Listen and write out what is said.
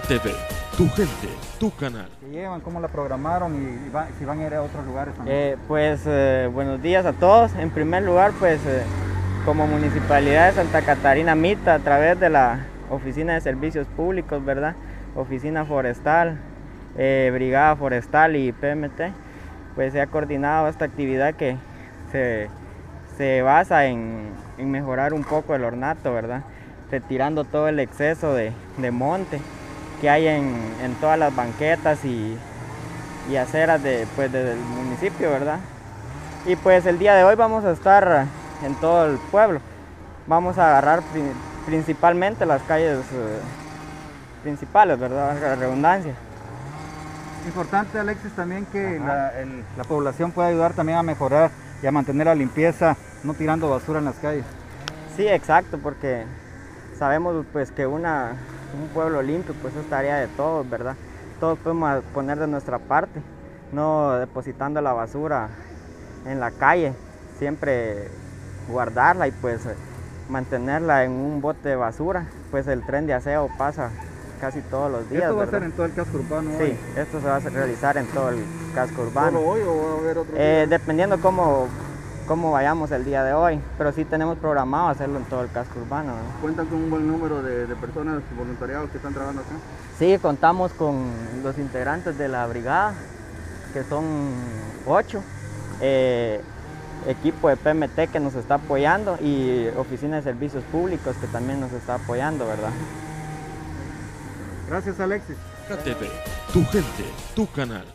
TV, tu gente, tu canal. que llevan, cómo la programaron y, va- si van a ir a otros lugares también. Eh, pues eh, buenos días a todos. En primer lugar, pues eh, como Municipalidad de Santa Catarina Mita, a través de la Oficina de Servicios Públicos, ¿verdad? Oficina Forestal, eh, Brigada Forestal y PMT, pues se ha coordinado esta actividad que se, se basa en, en mejorar un poco el ornato, ¿verdad? Retirando todo el exceso de, de monte que hay en, en todas las banquetas y, y aceras de, pues, del municipio, ¿verdad? Y pues el día de hoy vamos a estar en todo el pueblo. Vamos a agarrar pri- principalmente las calles eh, principales, ¿verdad? La redundancia. Importante, Alexis, también que la, el- la población pueda ayudar también a mejorar y a mantener la limpieza, no tirando basura en las calles. Sí, exacto, porque sabemos pues que una, un pueblo limpio pues es tarea de todos, ¿verdad? Todos podemos poner de nuestra parte, no depositando la basura en la calle, siempre guardarla y pues mantenerla en un bote de basura, pues el tren de aseo pasa casi todos los días, Esto va a ¿verdad? ser en todo el casco urbano Sí, hoy. esto se va a realizar en todo el casco urbano. ¿Solo hoy o va a haber otro Eh, dependiendo cómo, cómo vayamos el día de hoy, pero sí tenemos programado hacerlo en todo el casco urbano. ¿verdad? ¿Cuentan con un buen número de, de personas voluntariados que están trabajando acá? Sí, contamos con los integrantes de la brigada, que son ocho, eh, equipo de PMT que nos está apoyando y oficina de servicios públicos que también nos está apoyando, ¿verdad? Gracias, Alexis. TV, tu gente, tu canal.